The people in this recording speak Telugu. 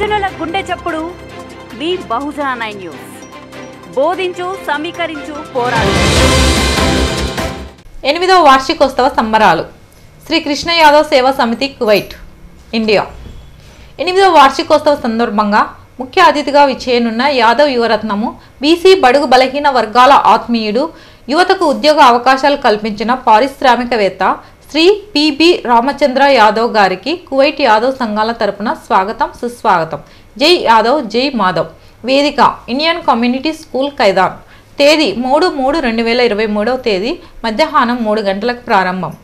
బహుజనుల గుండె చప్పుడు. మీ బహుజన నైన్ న్యూస్. బోధించు సమీకరించు పోరాడు. ఎనిమిదవ వార్షికోత్సవ సంబరాలు. శ్రీ కృష్ణ యాదవ్ సేవా సమితి కువైట్ ఇండియా. ఎనిమిదవ వార్షికోత్సవ సందర్భంగా ముఖ్య అతిథిగా విచ్చేయనున్న యాదవ్ యువరత్నము బీసీ బడుగు బలహీన వర్గాల ఆత్మీయుడు యువతకు ఉద్యోగ అవకాశాలు కల్పించిన పారిశ్రామికవేత్త శ్రీ పిబి రామచంద్ర యాదవ్ గారికి కువైట్ యాదవ్ సంఘాల తరపున స్వాగతం సుస్వాగతం. జై యాదవ్ జై మాధవ్. వేదిక ఇండియన్ కమ్యూనిటీ స్కూల్ ఖైదాన్ తేదీ మూడు మూడు రెండు వేల ఇరవై మూడవ తేదీ మధ్యాహ్నం మూడు గంటలకు ప్రారంభం.